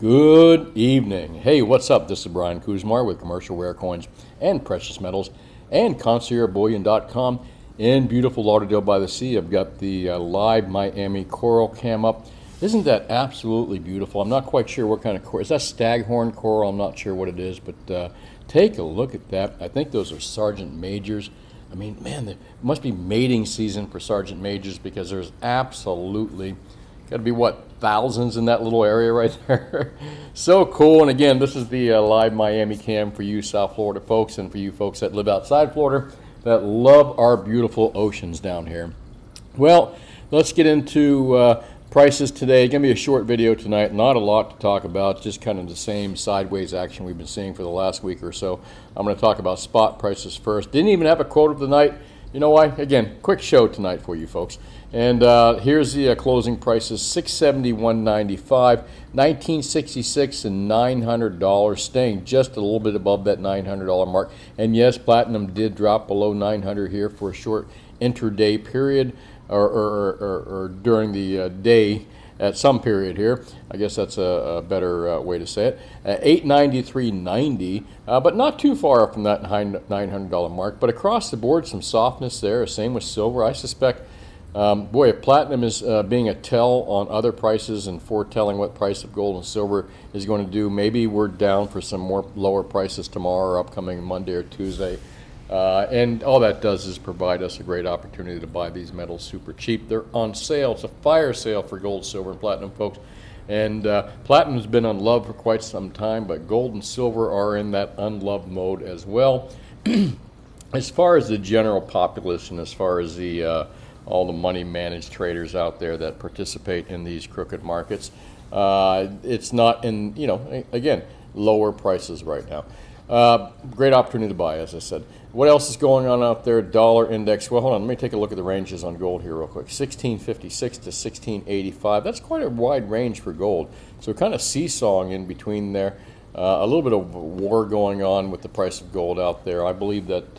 Good evening. Hey, what's up? This is Brian Kuzmar with Commercial Rare Coins and Precious Metals and ConciergeBullion.com in beautiful Lauderdale by the Sea. I've got the uh, live Miami coral cam up. Isn't that absolutely beautiful? I'm not quite sure what kind of coral. Is that staghorn coral? I'm not sure what it is, but uh, take a look at that. I think those are sergeant majors. I mean, man, it must be mating season for sergeant majors because there's absolutely got to be what thousands in that little area right there. so cool. And again, this is the uh, live Miami cam for you South Florida folks and for you folks that live outside Florida that love our beautiful oceans down here. Well, let's get into uh, prices today. Going to be a short video tonight. Not a lot to talk about. Just kind of the same sideways action we've been seeing for the last week or so. I'm going to talk about spot prices first. Didn't even have a quote of the night. You know why? Again, quick show tonight for you folks. And uh, here's the uh, closing prices: 670, 195, 1966, and $900, staying just a little bit above that $900 mark. And yes, platinum did drop below 900 here for a short intraday period, or, or, or, or during the uh, day at some period here. I guess that's a, a better uh, way to say it. Uh, 893.90, uh, but not too far from that $900 mark. But across the board, some softness there. Same with silver. I suspect, um, boy, if platinum is uh, being a tell on other prices and foretelling what price of gold and silver is going to do, maybe we're down for some more lower prices tomorrow or upcoming Monday or Tuesday. Uh, and all that does is provide us a great opportunity to buy these metals super cheap. They're on sale. It's a fire sale for gold, silver, and platinum, folks. And uh, platinum has been unloved for quite some time, but gold and silver are in that unloved mode as well. as far as the general populace and as far as the uh, all the money managed traders out there that participate in these crooked markets, uh, it's not in you know again lower prices right now. Uh, great opportunity to buy, as I said. What else is going on out there? Dollar index. Well, hold on. Let me take a look at the ranges on gold here real quick. 1656 to 1685. That's quite a wide range for gold. So kind of seesawing in between there. Uh, a little bit of war going on with the price of gold out there. I believe that,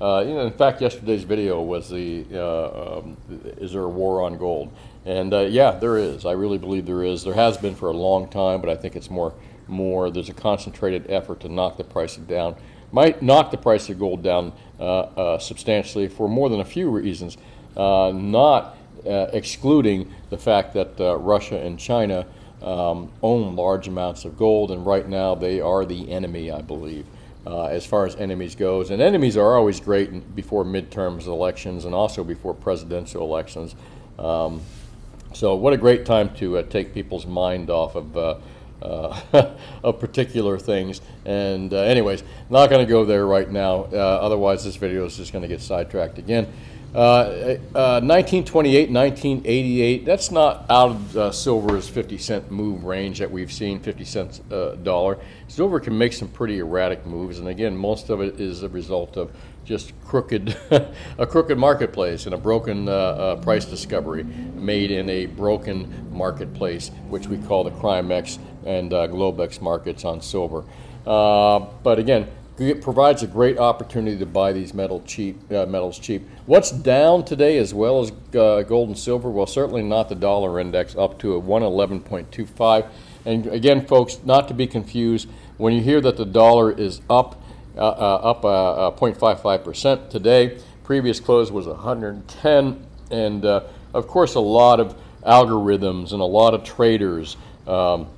uh, you know, in fact, yesterday's video was the uh, um, is there a war on gold? And uh, yeah, there is. I really believe there is. There has been for a long time, but I think it's more more. There's a concentrated effort to knock the price down. Might knock the price of gold down uh, uh, substantially for more than a few reasons, not excluding the fact that Russia and China um, own large amounts of gold, and right now they are the enemy, I believe. Uh, as far as enemies goes. And enemies are always great before midterms elections and also before presidential elections. Um, so what a great time to uh, take people's mind off of uh, uh, of particular things. And uh, anyways, not going to go there right now. Uh, otherwise, this video is just going to get sidetracked again. 1928, uh, 1988, uh, that's not out of uh, silver's 50 cent move range that we've seen, 50 cents a dollar. Silver can make some pretty erratic moves, and again, most of it is a result of just crooked, a crooked marketplace and a broken uh, uh, price discovery made in a broken marketplace, which we call the Crimex and uh, Globex markets on silver. Uh, but again, it provides a great opportunity to buy these metal cheap, uh, metals cheap. What's down today as well as uh, gold and silver? Well, certainly not the dollar index up to a 111.25. And again, folks, not to be confused, when you hear that the dollar is up, uh, uh, up 0.55% uh, uh, today. Previous close was 110, and of course, a lot of algorithms and a lot of traders um,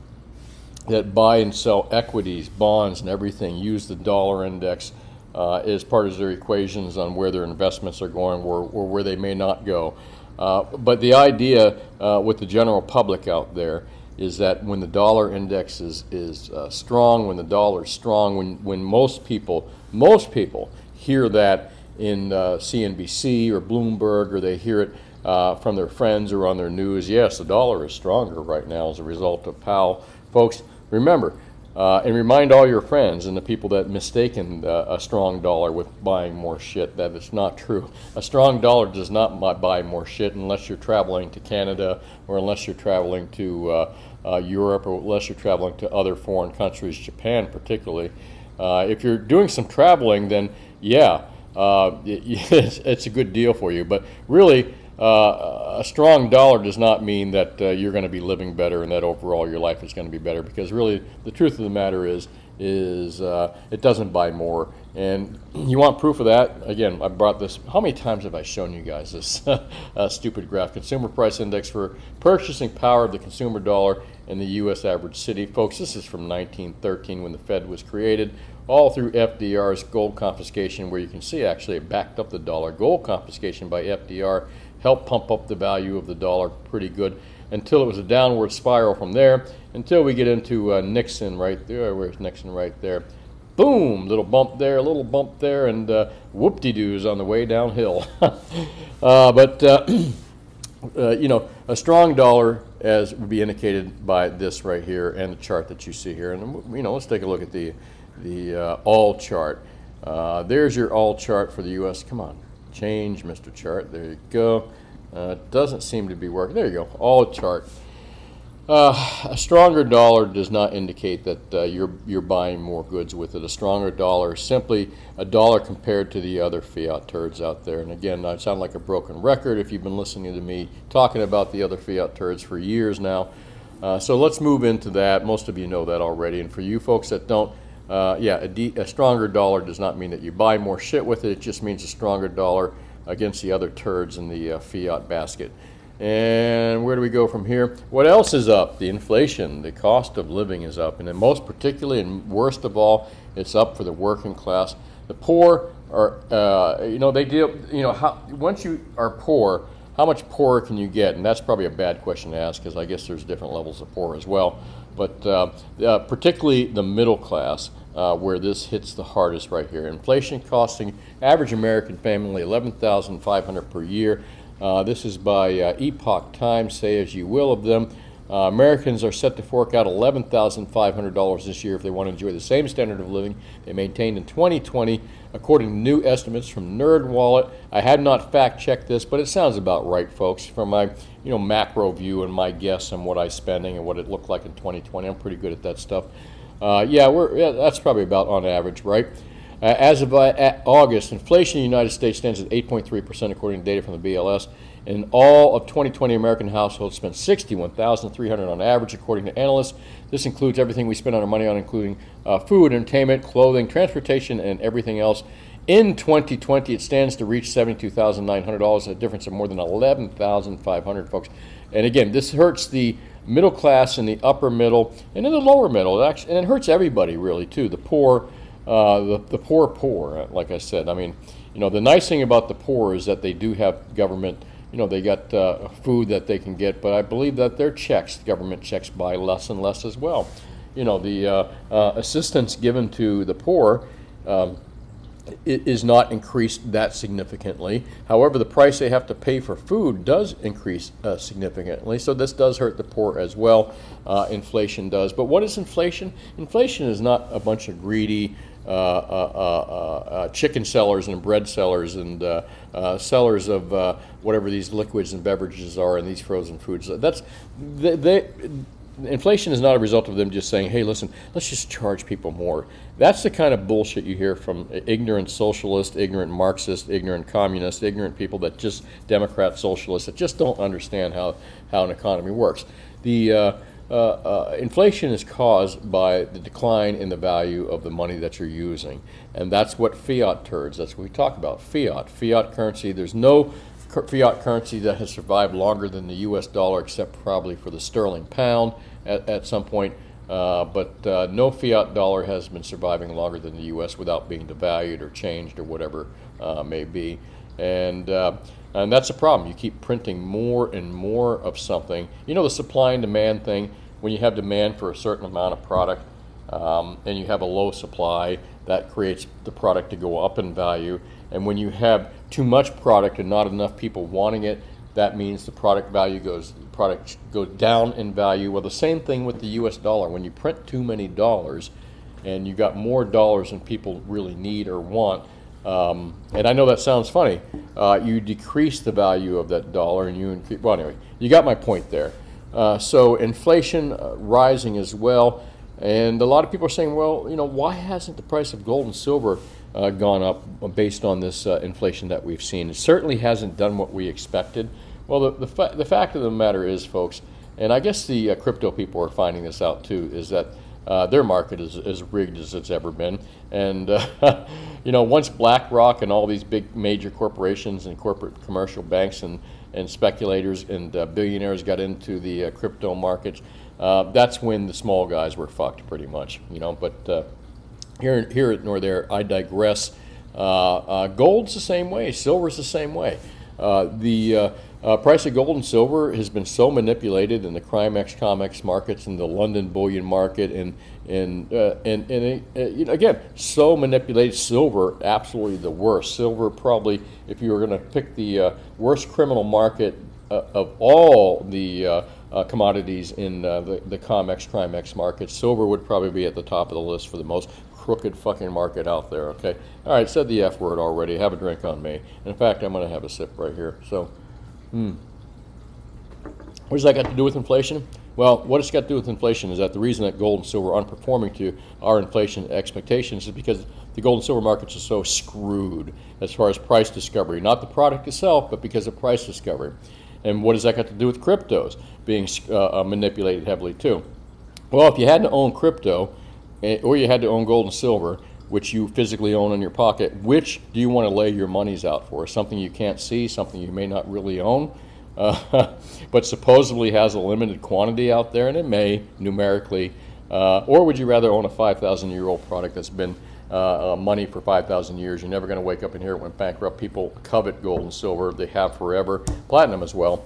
that buy and sell equities, bonds, and everything use the dollar index uh, as part of their equations on where their investments are going or, or where they may not go. Uh, but the idea uh, with the general public out there is that when the dollar index is, is uh, strong, when the dollar is strong, when, when most people, most people hear that in uh, CNBC or Bloomberg or they hear it uh, from their friends or on their news, yes, the dollar is stronger right now as a result of Powell. Folks, remember, uh, and remind all your friends and the people that mistaken uh, a strong dollar with buying more shit that it's not true. A strong dollar does not buy more shit unless you're traveling to Canada or unless you're traveling to uh, uh, Europe or unless you're traveling to other foreign countries, Japan particularly. Uh, if you're doing some traveling, then yeah, uh, it, it's, it's, a good deal for you. But really, uh, a strong dollar does not mean that uh, you're going to be living better and that overall your life is going to be better because really the truth of the matter is is uh, it doesn't buy more. And you want proof of that? Again i brought this how many times have i shown you guys this uh, stupid graph? Consumer price index for purchasing power of the consumer dollar in the us average city. Folks this is from 1913 when the fed was created. All through fdr's gold confiscation where you can see actually it backed up the dollar. Gold confiscation by fdr helped pump up the value of the dollar pretty good until it was a downward spiral from there until we get into uh, Nixon right there. Where's Nixon right there? Boom, little bump there, a little bump there, and uh, whoop-de-doos on the way downhill. uh, but, uh, uh, you know, a strong dollar, as would be indicated by this right here and the chart that you see here. And, you know, let's take a look at the, the uh, all chart. there's your all chart for the U.S. Come on, change, Mr. Chart. There you go. Uh, doesn't seem to be working. There you go, all chart. Uh, a stronger dollar does not indicate that uh, you're, you're buying more goods with it. A stronger dollar is simply a dollar compared to the other fiat turds out there. And again, I sound like a broken record if you've been listening to me talking about the other fiat turds for years now. Uh, so let's move into that. Most of you know that already. And for you folks that don't, uh, yeah, a, stronger dollar does not mean that you buy more shit with it. It just means a stronger dollar against the other turds in the uh, fiat basket. And where do we go from here? What else is up? The inflation, the cost of living is up. And then most particularly and worst of all, it's up for the working class. The poor are, uh, you know, they deal, you know, how, once you are poor, how much poorer can you get? And that's probably a bad question to ask because I guess there's different levels of poor as well. But uh, uh, particularly the middle class, uh, where this hits the hardest right here. Inflation costing average American family 11500 per year. Uh, this is by uh, Epoch Times, say as you will of them. Uh, Americans are set to fork out $11,500 this year if they want to enjoy the same standard of living they maintained in 2020, according to new estimates from NerdWallet. I have not fact-checked this, but it sounds about right, folks. From my you know macro view and my guess on what I'm spending and what it looked like in 2020, I'm pretty good at that stuff. Uh, yeah, we're yeah, that's probably about on average, right? Uh, as of uh, August, inflation in the United States stands at 8.3% according to data from the BLS. In all of 2020, American households spent 61,300 on average, according to analysts. This includes everything we spend our money on, including uh, food, entertainment, clothing, transportation, and everything else. In 2020, it stands to reach $72,900, a difference of more than 11,500, folks. And again, this hurts the middle class and the upper middle, and in the lower middle. It actually, and it hurts everybody really too. The poor, uh, the the poor poor. Like I said, I mean, you know, the nice thing about the poor is that they do have government. You know, they got uh, food that they can get, but I believe that their checks, government checks, buy less and less as well. You know, the uh, uh, assistance given to the poor. Um, is not increased that significantly. However, the price they have to pay for food does increase uh, significantly. So this does hurt the poor as well. Uh, inflation does. But what is inflation? Inflation is not a bunch of greedy Uh, uh, uh, chicken sellers and bread sellers and sellers of whatever these liquids and beverages are and these frozen foods. That's they, they inflation is not a result of them just saying, hey, listen, let's just charge people more. That's the kind of bullshit you hear from ignorant socialists, ignorant Marxists, ignorant communists, ignorant people that just Democrat socialists that just don't understand how, how an economy works. The uh, uh, uh, inflation is caused by the decline in the value of the money that you're using. And that's what fiat turds, that's what we talk about, fiat. Fiat currency, there's no fiat currency that has survived longer than the US dollar, except probably for the sterling pound at, at some point. Uh, but uh, no fiat dollar has been surviving longer than the U.S. without being devalued or changed or whatever uh, may be. And, uh, and that's a problem. You keep printing more and more of something. You know the supply and demand thing? When you have demand for a certain amount of product um, and you have a low supply, that creates the product to go up in value. And when you have too much product and not enough people wanting it, that means the product value goes product goes down in value. Well, the same thing with the U.S. dollar. When you print too many dollars, and you got more dollars than people really need or want, um, and I know that sounds funny, uh, you decrease the value of that dollar, and you increase. Well, anyway, you got my point there. Uh, so inflation uh, rising as well, and a lot of people are saying, well, you know, why hasn't the price of gold and silver uh, gone up based on this uh, inflation that we've seen. It certainly hasn't done what we expected. Well, the, the, fa- the fact of the matter is, folks, and I guess the crypto people are finding this out too, is that uh, their market is as rigged as it's ever been. And, uh, you know, once BlackRock and all these big major corporations and corporate commercial banks and, and speculators and uh, billionaires got into the uh, crypto markets, uh, that's when the small guys were fucked pretty much, you know. But uh, here, here nor there, I digress. gold's the same way, silver's the same way. the uh, price of gold and silver has been so manipulated in the Crimex COMEX markets and the London bullion market and and uh, and, and uh, you know, again so manipulated. Silver absolutely the worst. Silver probably if you were going to pick the uh, worst criminal market uh, of all the uh, commodities in the the COMEX Crimex market, silver would probably be at the top of the list for the most crooked fucking market out there. Okay, all right, said the F word already. Have a drink on me. In fact, I'm going to have a sip right here. So. Hmm. What does that got to do with inflation? Well, what it's got to do with inflation is that the reason that gold and silver aren't performing to our inflation expectations is because the gold and silver markets are so screwed as far as price discovery. Not the product itself, but because of price discovery. And what does that got to do with cryptos being uh, uh manipulated heavily too? Well, if you had to own crypto, eh, or you had to own gold and silver, which you physically own in your pocket, which do you want to lay your monies out for? Something you can't see, something you may not really own, uh, but supposedly has a limited quantity out there, and it may numerically. Uh, or would you rather own a 5,000 year old product that's been uh, money for 5,000 years? You're never going to wake up and hear it went bankrupt. People covet gold and silver, they have forever, platinum as well.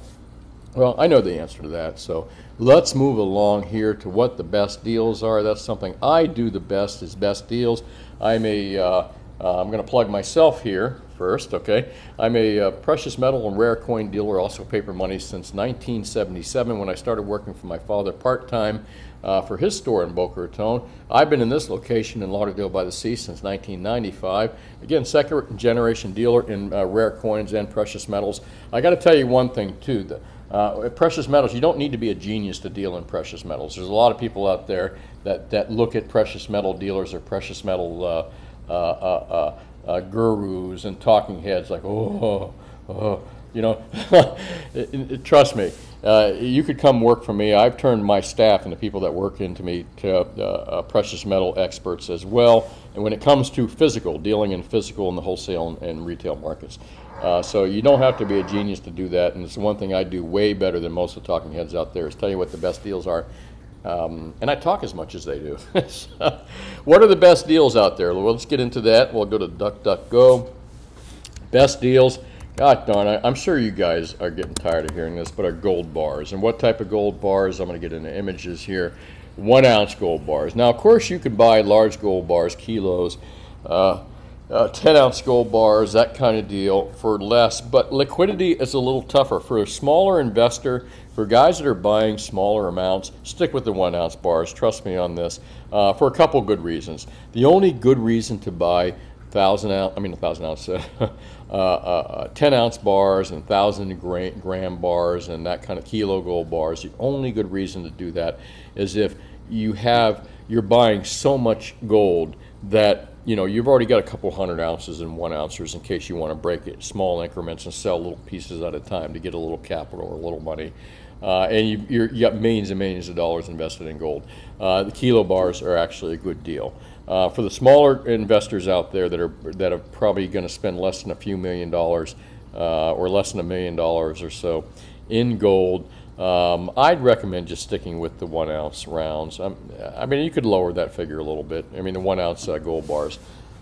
Well, I know the answer to that. So let's move along here to what the best deals are. That's something I do the best is best deals. I'm a, uh, uh, I'm going to plug myself here first, okay? I'm a uh, precious metal and rare coin dealer, also paper money, since 1977 when I started working for my father part-time uh, for his store in Boca Raton. I've been in this location in Lauderdale by the Sea since 1995. Again, second generation dealer in uh, rare coins and precious metals. I got to tell you one thing too. The, uh, precious metals, you don't need to be a genius to deal in precious metals. There's a lot of people out there that, that look at precious metal dealers or precious metal uh, uh, uh, uh gurus and talking heads like, oh, oh you know, trust me, you could come work for me. I've turned my staff and the people that work into me to precious metal experts as well. And when it comes to physical, dealing in physical in the wholesale and, and retail markets. Uh, so you don't have to be a genius to do that, and it's one thing I do way better than most of the talking heads out there is tell you what the best deals are. Um, and I talk as much as they do. what are the best deals out there? Well, let's get into that. We'll go to DuckDuckGo. Best deals. God darn, I, I'm sure you guys are getting tired of hearing this, but are gold bars. And what type of gold bars? I'm going to get into images here. One ounce gold bars. Now, of course, you can buy large gold bars, kilos. Uh, uh, 10 ounce gold bars, that kind of deal for less. But liquidity is a little tougher. For a smaller investor, for guys that are buying smaller amounts, stick with the one ounce bars. Trust me on this uh, for a couple good reasons. The only good reason to buy thousand ounce, I mean a thousand ounce, uh, uh, uh, 10 ounce bars and thousand gram bars and that kind of kilo gold bars. The only good reason to do that is if you have, you're buying so much gold that you know, you've already got a couple hundred ounces and one ounces in case you want to break it small increments and sell little pieces at a time to get a little capital or a little money. Uh, and you, you got millions and millions of dollars invested in gold. Uh, the kilo bars are actually a good deal. Uh, for the smaller investors out there that are that are probably going to spend less than a few million dollars uh, or less than a million dollars or so in gold, um, I'd recommend just sticking with the one ounce rounds. Um, I mean, you could lower that figure a little bit. I mean, the one ounce uh, gold bars.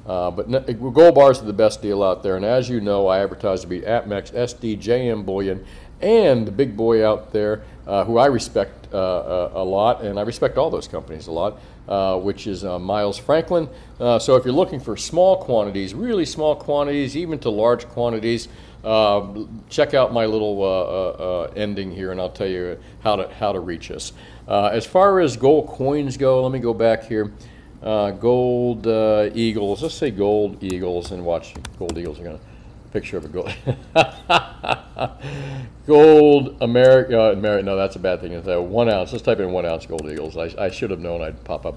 Uh, but gold bars are the best deal out there. And as you know, I advertise to be APMEX, SD, JM Bullion, and the big boy out there uh, who I respect uh, uh, a lot, and I respect all those companies a lot, uh, which is Miles Franklin. so if you're looking for small quantities, really small quantities, even to large quantities, uh, check out my little uh, uh, uh, ending here and I'll tell you how to, how to reach us. Uh, as far as gold coins go, let me go back here. gold eagles, let's say gold eagles and watch gold eagles are going to picture of a gold. gold America, America, no, that's a bad thing. It's a one ounce. Let's type in one ounce gold eagles. I, I should have known I'd pop up.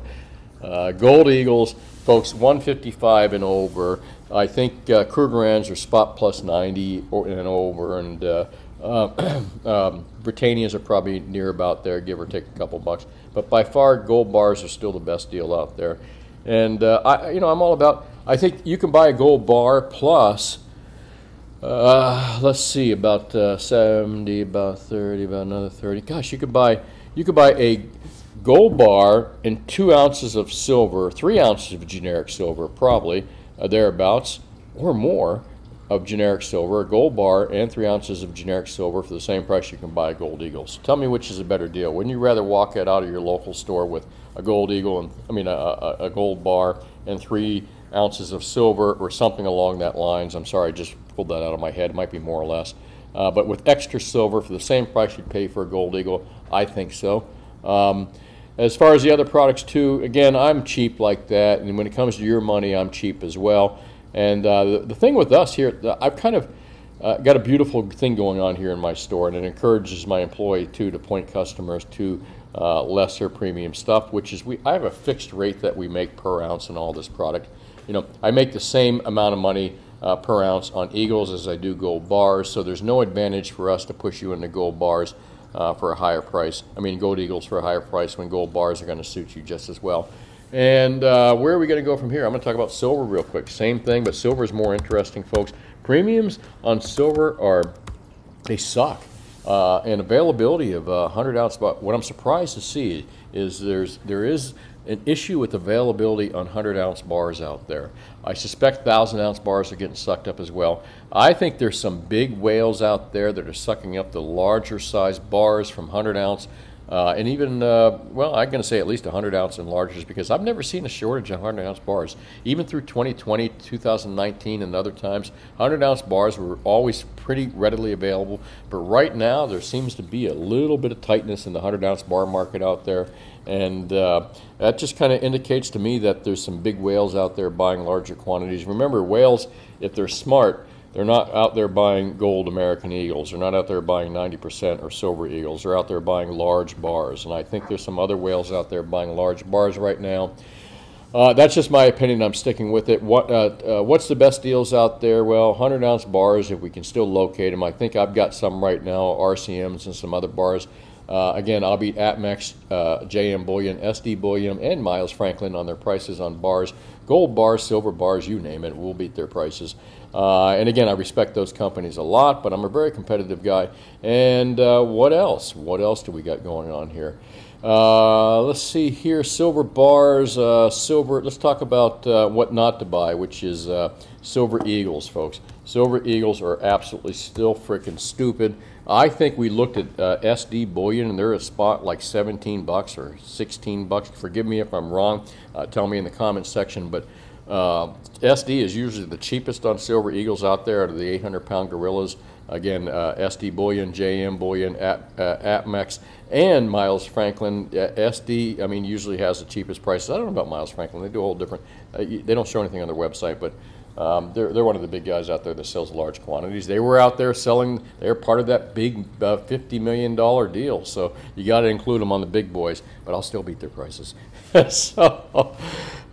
Uh, gold Eagles, folks, 155 and over. I think uh, Krugerrands are spot plus 90 or, and over, and uh, uh, Uh, um, Britannias are probably near about there, give or take a couple bucks. But by far, gold bars are still the best deal out there. And uh, I, you know, I'm all about. I think you can buy a gold bar plus. Uh, let's see, about uh, 70, about 30, about another 30. Gosh, you could buy you could buy a gold bar and two ounces of silver, three ounces of generic silver, probably uh, thereabouts, or more of generic silver, a gold bar, and three ounces of generic silver for the same price you can buy a Gold Eagle. So tell me which is a better deal. Wouldn't you rather walk out of your local store with a Gold Eagle and I mean a, a, a gold bar and three ounces of silver or something along that lines? I'm sorry, I just pulled that out of my head. It might be more or less. Uh, but with extra silver for the same price you'd pay for a Gold Eagle, I think so. Um, as far as the other products too, again, I'm cheap like that, and when it comes to your money, I'm cheap as well. And uh, the, the, thing with us here, I've kind of uh, got a beautiful thing going on here in my store, and it encourages my employee too to point customers to uh, lesser premium stuff, which is we I have a fixed rate that we make per ounce in all this product. You know, I make the same amount of money uh, per ounce on Eagles as I do gold bars, so there's no advantage for us to push you into gold bars uh, for a higher price. I mean, gold Eagles for a higher price when gold bars are going to suit you just as well. And uh, where are we going to go from here? I'm going to talk about silver real quick. Same thing, but silver is more interesting, folks. Premiums on silver are, they suck. Uh, and availability of uh, 100 ounce, but what I'm surprised to see is there's, there is an issue with availability on 100 ounce bars out there. I suspect 1,000 ounce bars are getting sucked up as well. I think there's some big whales out there that are sucking up the larger size bars from 100 ounce uh, and even, uh, well, I'm going to say at least 100 ounce and enlargers because I've never seen a shortage of 100 ounce bars. Even through 2020, 2019, and other times, 100 ounce bars were always pretty readily available. But right now, there seems to be a little bit of tightness in the 100 ounce bar market out there. And uh, that just kind of indicates to me that there's some big whales out there buying larger quantities. Remember, whales, if they're smart, they're not out there buying gold American Eagles. They're not out there buying 90% or silver Eagles. They're out there buying large bars. And I think there's some other whales out there buying large bars right now. Uh, that's just my opinion. I'm sticking with it. What, uh, uh, what's the best deals out there? Well, 100 ounce bars, if we can still locate them. I think I've got some right now, RCMs and some other bars. Uh, again, I'll beat APMEX, uh, JM Bullion, SD Bullion, and Miles Franklin on their prices on bars. Gold bars, silver bars, you name it, we'll beat their prices. Uh, and again, I respect those companies a lot, but I'm a very competitive guy. And uh, what else? What else do we got going on here? Uh, let's see here, silver bars, uh, silver. Let's talk about uh, what not to buy, which is uh, silver eagles, folks. Silver eagles are absolutely still freaking stupid. I think we looked at SD bullion, and they're a spot like 17 bucks or 16 bucks. Forgive me if I'm wrong. tell me in the comments section, but. Uh, SD is usually the cheapest on Silver Eagles out there out of the 800 pound gorillas. Again, uh, SD Bullion, JM Bullion, At, uh, APMEX, and Miles Franklin. Uh, SD, I mean, usually has the cheapest prices. I don't know about Miles Franklin. They do a whole different, uh, they don't show anything on their website, but um, they're, they're one of the big guys out there that sells large quantities. They were out there selling, they're part of that big uh, $50 million deal. So you got to include them on the big boys, but I'll still beat their prices. so,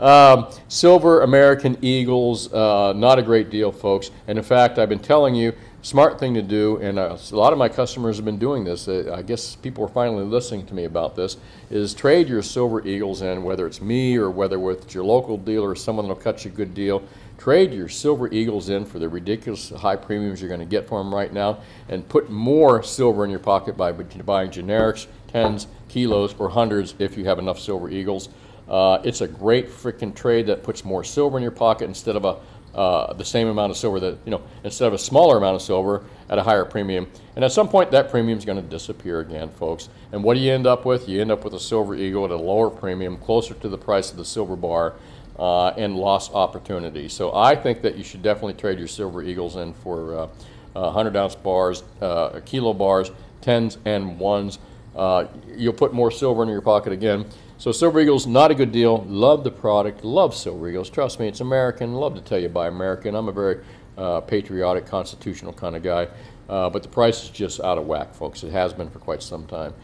um, silver American Eagles, uh, not a great deal, folks. And in fact, I've been telling you, smart thing to do, and uh, a lot of my customers have been doing this. Uh, I guess people are finally listening to me about this. Is trade your silver eagles in, whether it's me or whether it's your local dealer or someone that'll cut you a good deal. Trade your Silver Eagles in for the ridiculous high premiums you're going to get for them right now and put more silver in your pocket by buying generics, tens, kilos, or hundreds if you have enough Silver Eagles. Uh, it's a great freaking trade that puts more silver in your pocket instead of a uh, the same amount of silver that you know instead of a smaller amount of silver at a higher premium and at some point that premium is going to disappear again folks and what do you end up with you end up with a silver eagle at a lower premium closer to the price of the silver bar uh, and lost opportunity. So I think that you should definitely trade your Silver Eagles in for uh, 100 ounce bars, uh, kilo bars, tens and ones. Uh, you'll put more silver in your pocket again. So Silver Eagles, not a good deal. Love the product. Love Silver Eagles. Trust me, it's American. Love to tell you buy American. I'm a very uh, patriotic, constitutional kind of guy. Uh, but the price is just out of whack, folks. It has been for quite some time.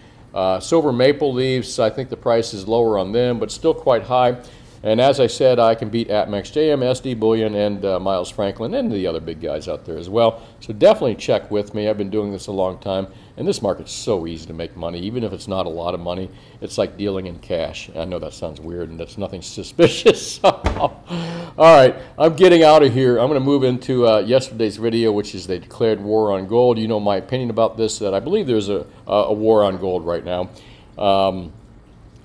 silver maple leaves, I think the price is lower on them, but still quite high. And as I said, I can beat APMEX JM, SD Bullion, and uh, Miles Franklin, and the other big guys out there as well. So definitely check with me. I've been doing this a long time, and this market's so easy to make money. Even if it's not a lot of money, it's like dealing in cash. I know that sounds weird, and that's nothing suspicious. All right, I'm getting out of here. I'm going to move into uh, yesterday's video, which is they declared war on gold. You know my opinion about this, that I believe there's a, a war on gold right now. Um,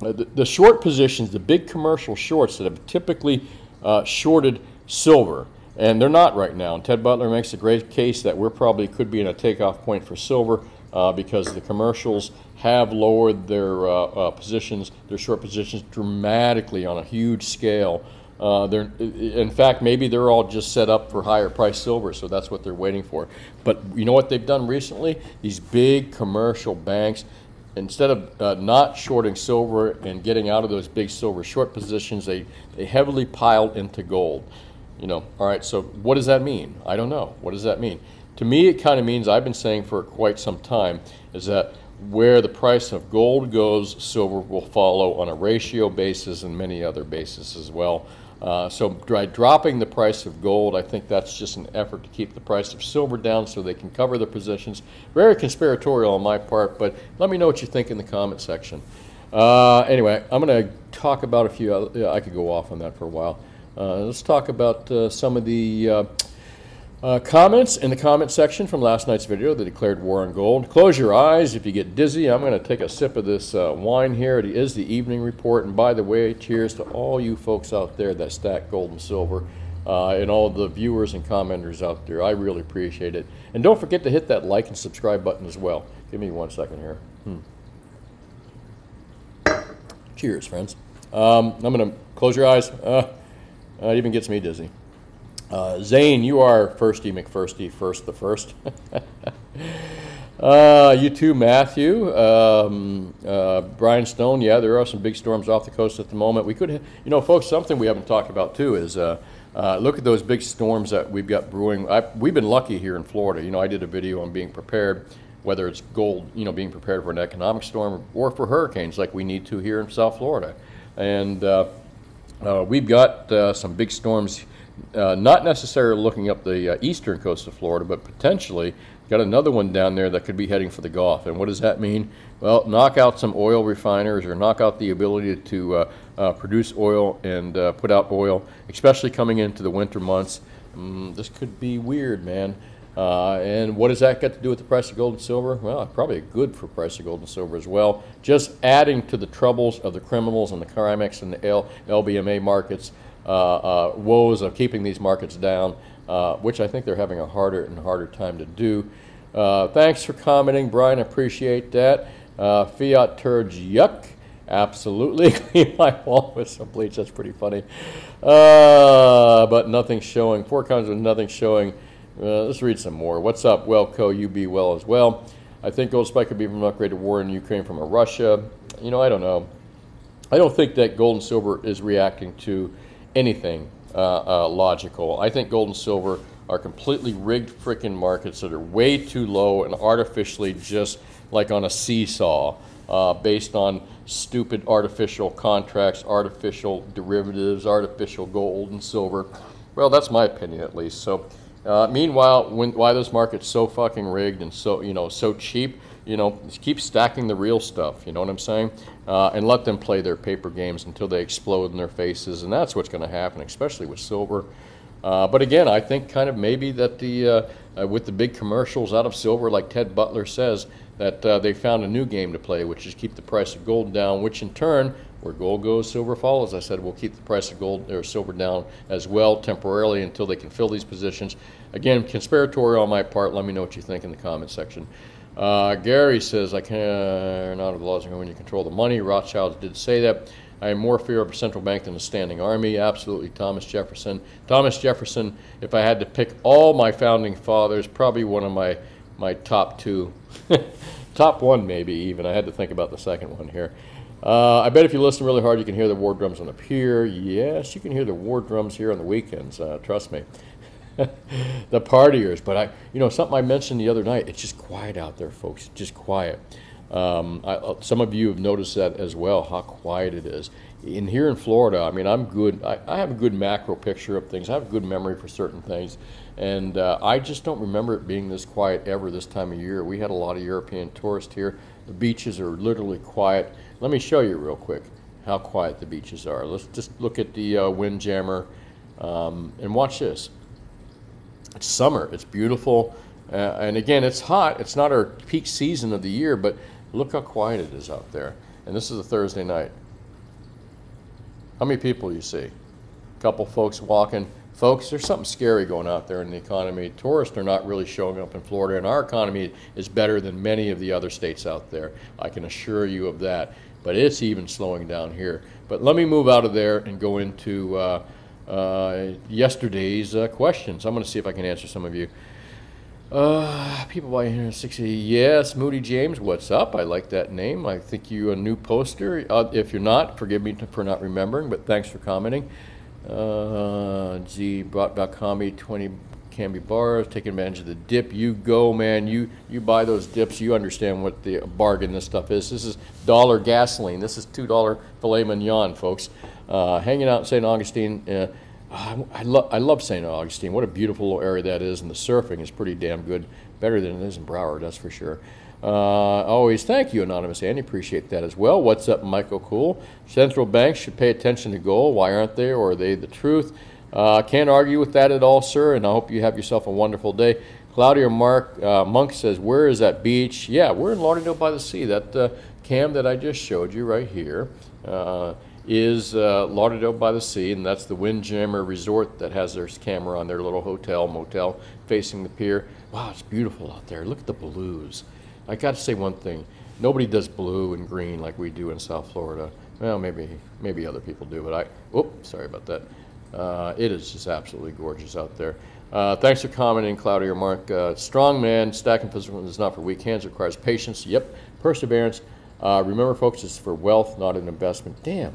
uh, the, the, short positions, the big commercial shorts that have typically uh, shorted silver, and they're not right now. And Ted Butler makes a great case that we're probably could be in a takeoff point for silver uh, because the commercials have lowered their uh, uh positions, their short positions dramatically on a huge scale. Uh, they're, in fact, maybe they're all just set up for higher price silver, so that's what they're waiting for. But you know what they've done recently? These big commercial banks, instead of uh, not shorting silver and getting out of those big silver short positions, they, they heavily piled into gold. You know, all right, so what does that mean? I don't know. What does that mean? To me, it kind of means, I've been saying for quite some time, is that where the price of gold goes, silver will follow on a ratio basis and many other bases as well. Uh, so by dropping the price of gold, I think that's just an effort to keep the price of silver down so they can cover their positions. Very conspiratorial on my part, but let me know what you think in the comment section. Uh, anyway, I'm going to talk about a few, uh, I could go off on that for a while. Uh, let's talk about uh, some of the uh, uh, comments in the comment section from last night's video, the declared war on gold. Close your eyes if you get dizzy. I'm going to take a sip of this uh, wine here. It is the evening report. And by the way, cheers to all you folks out there that stack gold and silver. Uh, and all the viewers and commenters out there. I really appreciate it. And don't forget to hit that like and subscribe button as well. Give me one second here. Hmm. Cheers, friends. Um, I'm going to close your eyes. Uh, it even gets me dizzy. Uh, Zane, you are Firsty McFirsty, first the first. uh, you too, Matthew. Um, uh, Brian Stone, yeah, there are some big storms off the coast at the moment. We could, you know, folks, something we haven't talked about too is uh, uh, look at those big storms that we've got brewing. I, we've been lucky here in Florida. You know, I did a video on being prepared, whether it's gold, you know, being prepared for an economic storm or for hurricanes like we need to here in South Florida. And uh, we've got some big storms uh, not necessarily looking up the uh, eastern coast of Florida, but potentially got another one down there that could be heading for the Gulf. And what does that mean? Well, knock out some oil refiners or knock out the ability to uh, uh produce oil and uh, put out oil, especially coming into the winter months. Mm, this could be weird, man. Uh, and what does that got to do with the price of gold and silver? Well, probably good for price of gold and silver as well. Just adding to the troubles of the criminals and the CRIMEX and the L LBMA markets woes of keeping these markets down, uh, which I think they're having a harder and harder time to do. thanks for commenting, Brian. Appreciate that. Fiat Turds Yuck. Absolutely. Clean my wall with some bleach. That's pretty funny. Uh, but nothing showing. Four comes with nothing showing. Uh, let's read some more. What's up, Wellco? You be well as well. I think gold spike could be from an upgraded war in Ukraine from Russia. You know, I don't know. I don't think that gold and silver is reacting to anything uh, uh, logical. I think gold and silver are completely rigged freaking markets that are way too low and artificially just like on a seesaw uh, based on stupid artificial contracts, artificial derivatives, artificial gold and silver. Well, that's my opinion at least. So, uh, meanwhile, when, why those markets so fucking rigged and so you know so cheap? You know, keep stacking the real stuff, you know what I'm saying? Uh, and let them play their paper games until they explode in their faces. And that's what's going to happen, especially with silver. Uh, but again, I think kind of maybe that the uh, uh with the big commercials out of silver, like Ted Butler says, that uh, they found a new game to play, which is keep the price of gold down, which in turn, where gold goes, silver follows. I said we'll keep the price of gold or silver down as well temporarily until they can fill these positions. Again, conspiratorial on my part. Let me know what you think in the comment section. Uh, Gary says, I can't not of the laws when you control the money. Rothschilds did say that. I am more fear of a central bank than a standing army. Absolutely, Thomas Jefferson. Thomas Jefferson, if I had to pick all my founding fathers, probably one of my, my top two. top one, maybe even. I had to think about the second one here. Uh, I bet if you listen really hard, you can hear the war drums on the pier. Yes, you can hear the war drums here on the weekends. Uh, trust me. the partiers. But I, you know, something I mentioned the other night. It's just quiet out there, folks. Just quiet. Um, I, uh, some of you have noticed that as well, how quiet it is. In here in Florida, I mean, I'm good. I, I have a good macro picture of things. I have a good memory for certain things, and uh, I just don't remember it being this quiet ever this time of year. We had a lot of European tourists here. The beaches are literally quiet. Let me show you real quick how quiet the beaches are. Let's just look at the uh, Windjammer um, and watch this. It's summer. It's beautiful. Uh, and again, it's hot. It's not our peak season of the year, but look how quiet it is out there. And this is a Thursday night. How many people you see? A couple folks walking. Folks, there's something scary going out there in the economy. Tourists are not really showing up in Florida, and our economy is better than many of the other states out there. I can assure you of that. But it's even slowing down here. But let me move out of there and go into uh, uh, yesterday's uh, questions. I'm going to see if I can answer some of you. Uh, people by 160. Yes, Moody James, what's up? I like that name. I think you a new poster. Uh, if you're not, forgive me for not remembering, but thanks for commenting. Uh, G brought back Kami 20 Canby bars, taking advantage of the dip. You go, man. You you buy those dips. You understand what the bargain this stuff is. This is dollar gasoline. This is two dollar filet mignon, folks. Uh, hanging out in St. Augustine. Uh, I, love I love St. Augustine. What a beautiful little area that is, and the surfing is pretty damn good. Better than it is in Broward, that's for sure. Uh, always thank you, Anonymous Andy. Appreciate that as well. What's up, Michael Cool? Central banks should pay attention to gold. Why aren't they, or are they the truth? Uh, can't argue with that at all, sir, and I hope you have yourself a wonderful day. Claudia Mark uh, Monk says, "Where is that beach?" Yeah, we're in Lauderdale by the Sea. That uh, cam that I just showed you right here uh, is uh, Lauderdale by the Sea, and that's the Windjammer Resort that has their camera on their little hotel motel facing the pier. Wow, it's beautiful out there. Look at the blues. I got to say one thing: nobody does blue and green like we do in South Florida. Well, maybe maybe other people do, but I. Oh, sorry about that. Uh, it is just absolutely gorgeous out there. Uh, thanks for commenting, Cloudy or Mark. Uh, strong man, stacking physical is not for weak hands, It requires patience. Yep, perseverance. Uh, remember, folks, it's for wealth, not an investment. Damn,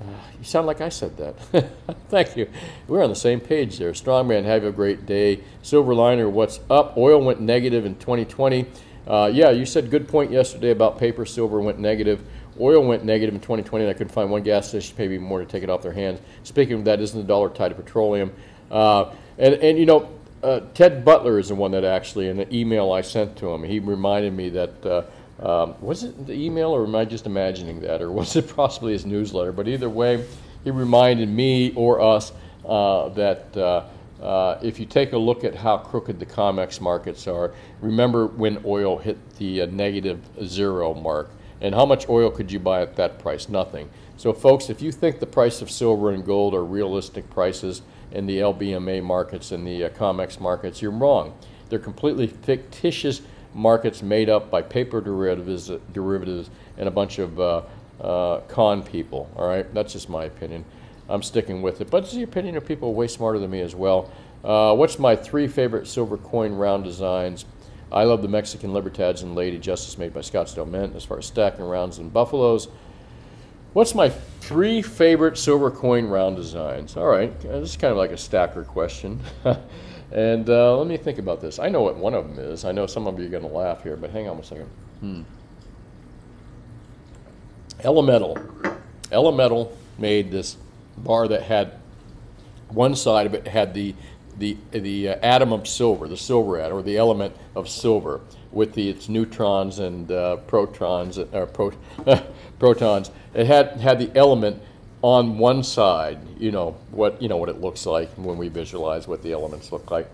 you sound like I said that. Thank you. We're on the same page there. Strong man, have a great day. Silver liner, what's up? Oil went negative in 2020. Uh, yeah, you said good point yesterday about paper. Silver went negative. Oil went negative in 2020, and I couldn't find one gas station pay me more to take it off their hands. Speaking of that, isn't the dollar tied to petroleum? Uh, and, and, you know, uh, Ted Butler is the one that actually, in the email I sent to him, he reminded me that, uh, um, was it the email or am I just imagining that? Or was it possibly his newsletter? But either way, he reminded me or us uh, that uh, uh, if you take a look at how crooked the COMEX markets are, remember when oil hit the negative zero mark. And how much oil could you buy at that price? Nothing. So, folks, if you think the price of silver and gold are realistic prices in the LBMA markets and the uh, COMEX markets, you're wrong. They're completely fictitious markets made up by paper derivatives, derivatives and a bunch of uh, uh, con people. All right, that's just my opinion. I'm sticking with it, but it's the opinion of people way smarter than me as well. Uh, what's my three favorite silver coin round designs? I love the Mexican Libertads and Lady Justice made by Scottsdale Mint as far as stacking rounds and buffaloes. What's my three favorite silver coin round designs? All right, this is kind of like a stacker question. and uh, let me think about this. I know what one of them is. I know some of you are going to laugh here, but hang on a second. Hmm. Elemental. Elemental made this bar that had one side of it had the the, the uh, atom of silver, the silver atom, or the element of silver, with the, its neutrons and uh, protons, uh, pro, protons. It had, had the element on one side, you know, what, you know what it looks like when we visualize what the elements look like.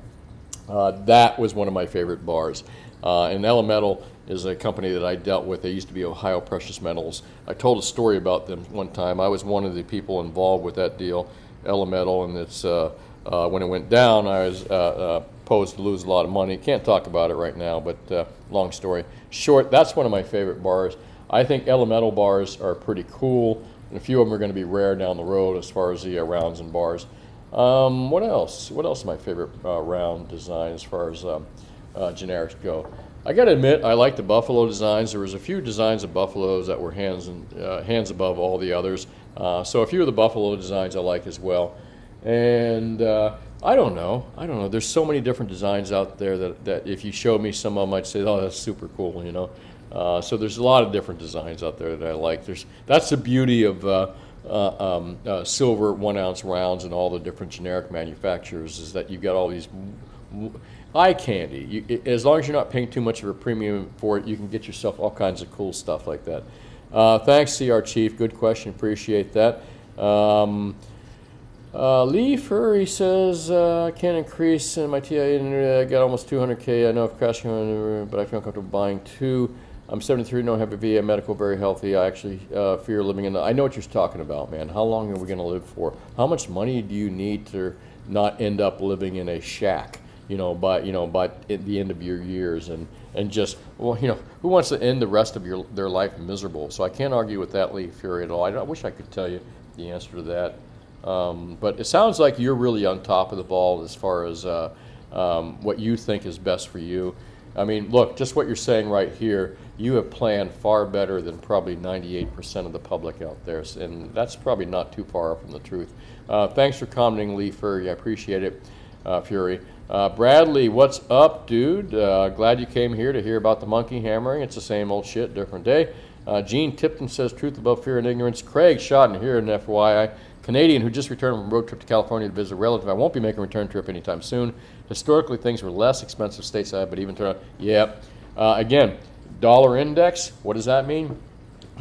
Uh, that was one of my favorite bars. Uh, and Elemental is a company that I dealt with. They used to be Ohio Precious Metals. I told a story about them one time. I was one of the people involved with that deal, Elemental, and it's uh, uh, when it went down, I was uh, uh, posed to lose a lot of money. Can't talk about it right now, but uh, long story short, that's one of my favorite bars. I think elemental bars are pretty cool, and a few of them are going to be rare down the road as far as the uh, rounds and bars. Um, what else? What else is my favorite uh, round design as far as um, generics go? I got to admit, I like the buffalo designs. There was a few designs of buffaloes that were hands and hands above all the others. so a few of the buffalo designs I like as well. And uh, I don't know. I don't know. There's so many different designs out there that, that if you showed me some of them, I'd say, oh, that's super cool, you know. Uh, so there's a lot of different designs out there that I like. There's that's the beauty of uh, uh, um, uh, silver one ounce rounds and all the different generic manufacturers is that you've got all these eye candy. You, as long as you're not paying too much of a premium for it, you can get yourself all kinds of cool stuff like that. Uh, thanks, CR Chief. Good question. Appreciate that. Um, uh, Lee Furry says, uh, can increase in my TI internet. I got almost 200K. I know if crashing, but I feel comfortable buying two. I'm 73, don't have a VA medical, very healthy. I actually uh, fear living in the. I know what you're talking about, man. How long are we going to live for? How much money do you need to not end up living in a shack? You know, by you know, by the end of your years, and and just well, you know, who wants to end the rest of your their life miserable? So I can't argue with that, Lee Fury, at all. I, I wish I could tell you the answer to that, um, but it sounds like you're really on top of the ball as far as uh, um, what you think is best for you. I mean, look, just what you're saying right here, you have planned far better than probably 98% of the public out there, and that's probably not too far from the truth. Uh, thanks for commenting, Lee Fury. I appreciate it, uh, Fury. Uh, Bradley, what's up, dude? Uh, glad you came here to hear about the monkey hammering. It's the same old shit, different day. Uh, Gene Tipton says, truth above fear and ignorance. Craig Shotton here in FYI. Canadian who just returned from a road trip to California to visit a relative. I won't be making a return trip anytime soon. Historically, things were less expensive stateside, but even turn yeah. Uh, again, dollar index. What does that mean?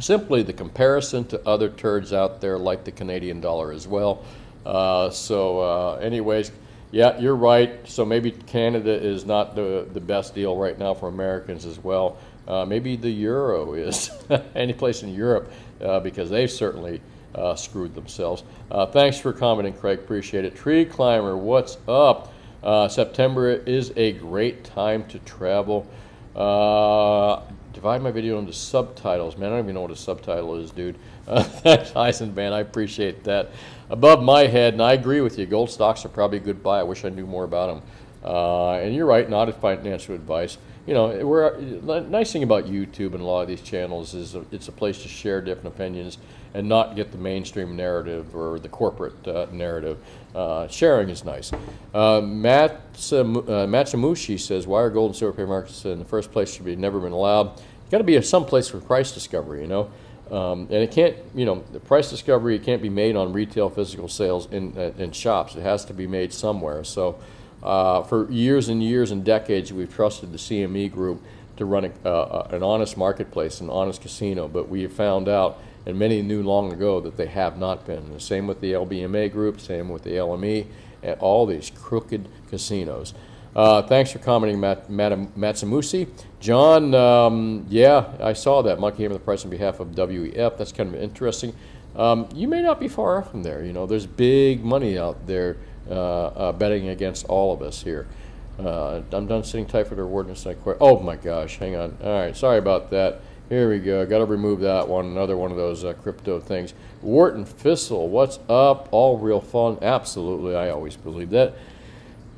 Simply the comparison to other turds out there, like the Canadian dollar as well. Uh, so, uh, anyways, yeah, you're right. So maybe Canada is not the the best deal right now for Americans as well. Uh, maybe the euro is any place in Europe uh, because they've certainly uh, screwed themselves. Uh, thanks for commenting, Craig. Appreciate it. Tree Climber, what's up? Uh, September is a great time to travel. Uh, divide my video into subtitles. Man, I don't even know what a subtitle is, dude. Uh, thanks, Eisenband. I appreciate that. Above my head, and I agree with you, gold stocks are probably a good buy. I wish I knew more about them. Uh, and you're right, not a financial advice you know, we're the nice thing about YouTube and a lot of these channels is it's a place to share different opinions and not get the mainstream narrative or the corporate uh, narrative. Uh, sharing is nice. Uh, uh, says, "Why are gold and silver paper markets in the first place should be never been allowed? It's got to be some place for price discovery, you know." Um, and it can't, you know, the price discovery it can't be made on retail physical sales in, uh, in shops. It has to be made somewhere. So uh, for years and years and decades, we've trusted the CME group to run a, uh, an honest marketplace, an honest casino, but we have found out, and many knew long ago, that they have not been. The same with the LBMA group, same with the LME, and all these crooked casinos. Uh, thanks for commenting, Matt, Matt, Matsamusi. John, um, yeah, I saw that. Monkey Hammer the price on behalf of WEF. That's kind of interesting. Um, you may not be far off from there. You know, there's big money out there uh, uh, betting against all of us here. Uh, I'm done sitting tight for the ordinance. I quit. Oh my gosh, hang on. All right, sorry about that. Here we go. Got to remove that one. Another one of those uh, crypto things. Wharton Fissel, what's up? All real fun. Absolutely, I always believe that.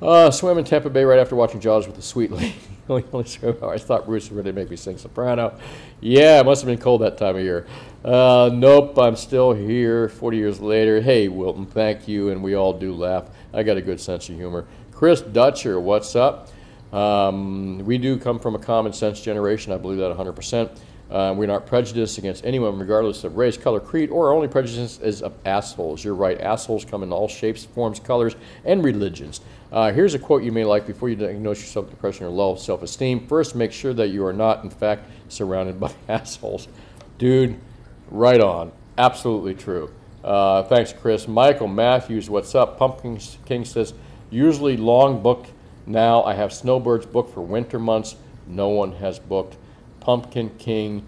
Uh, swam in Tampa Bay right after watching Jaws with the sweet lady. I thought Bruce was ready to make me sing soprano. Yeah, it must have been cold that time of year. Uh, nope, I'm still here 40 years later. Hey, Wilton, thank you, and we all do laugh. I got a good sense of humor. Chris Dutcher, what's up? Um, we do come from a common sense generation. I believe that 100%. Uh, we're not prejudiced against anyone, regardless of race, color, creed, or our only prejudice is of assholes. You're right. Assholes come in all shapes, forms, colors, and religions. Uh, here's a quote you may like before you diagnose yourself with depression or low self-esteem. First, make sure that you are not, in fact, surrounded by assholes. Dude, Right on. Absolutely true. Uh, thanks, Chris. Michael Matthews, what's up? Pumpkin King says, usually long booked. Now I have snowbirds booked for winter months. No one has booked. Pumpkin King,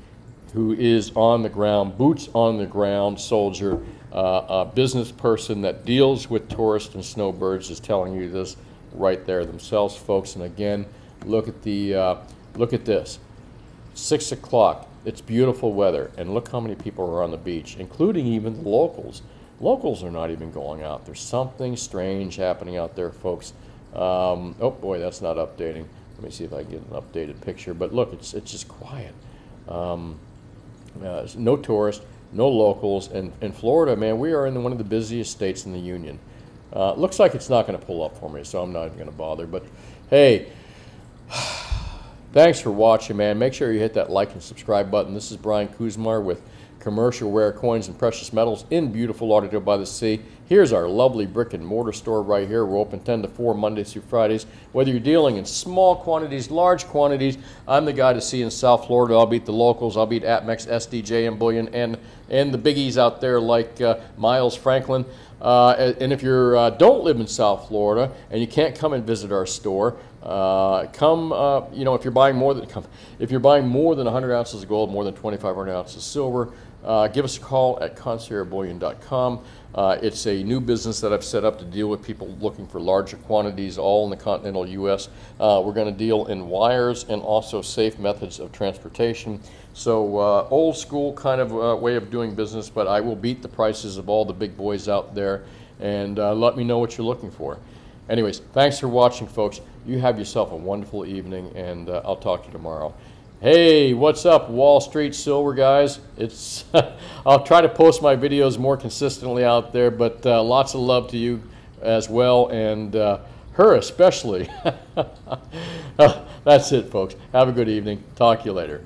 who is on the ground, boots on the ground soldier, uh, a business person that deals with tourists and snowbirds, is telling you this right there themselves, folks. And again, look at the uh, look at this. Six o'clock it's beautiful weather, and look how many people are on the beach, including even the locals. Locals are not even going out. There's something strange happening out there, folks. Um, oh boy, that's not updating. Let me see if I can get an updated picture. But look, it's it's just quiet. Um, uh, no tourists, no locals, and in Florida, man, we are in one of the busiest states in the union. Uh, looks like it's not going to pull up for me, so I'm not even going to bother. But hey. Thanks for watching, man. Make sure you hit that like and subscribe button. This is Brian Kuzmar with commercial rare coins and precious metals in beautiful Lauderdale by the Sea. Here's our lovely brick and mortar store right here. We're open 10 to 4 Mondays through Fridays. Whether you're dealing in small quantities, large quantities, I'm the guy to see in South Florida. I'll beat the locals. I'll beat APMEX, SDJ, and Bullion, and, and the biggies out there like uh, Miles Franklin. Uh, and if you uh, don't live in South Florida and you can't come and visit our store, uh, come, uh, you know, if you're buying more than, come, if you're buying more than 100 ounces of gold, more than 2,500 ounces of silver, uh, give us a call at conciergebullion.com. Uh, it's a new business that I've set up to deal with people looking for larger quantities, all in the continental U.S. Uh, we're going to deal in wires and also safe methods of transportation. So uh, old school kind of uh, way of doing business, but I will beat the prices of all the big boys out there. And uh, let me know what you're looking for. Anyways, thanks for watching, folks. You have yourself a wonderful evening, and uh, I'll talk to you tomorrow. Hey, what's up, Wall Street Silver guys? It's I'll try to post my videos more consistently out there, but uh, lots of love to you as well, and uh, her especially. That's it, folks. Have a good evening. Talk to you later.